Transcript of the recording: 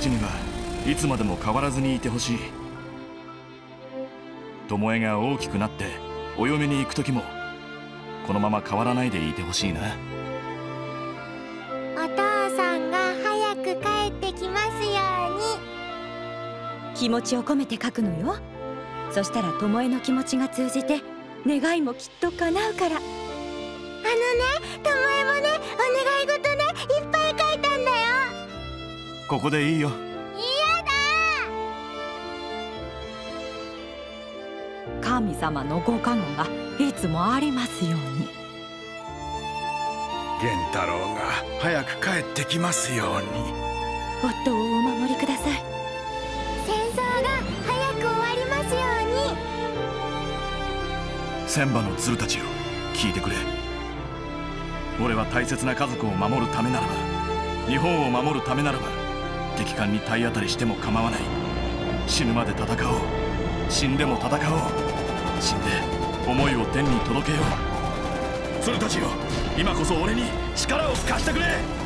町にはいつまでも変わらずにいてほしい。巴が大きくなってお嫁に行く時もこのまま変わらないでいてほしいな。お父さんが早く帰ってきますように。気持ちを込めて書くのよ。そしたら巴の気持ちが通じて願いもきっと叶うから。あのね巴もここでいいよ。嫌だ。神様のご加護がいつもありますように。源太郎が早く帰ってきますように。夫をお守りください。戦争が早く終わりますように。千葉の鶴たちよ聞いてくれ。俺は大切な家族を守るためならば日本を守るためならば敵艦に体当たりしても構わない。死ぬまで戦おう。死んでも戦おう。死んで思いを天に届けよう。鶴たちよ。今こそ俺に力を貸してくれ。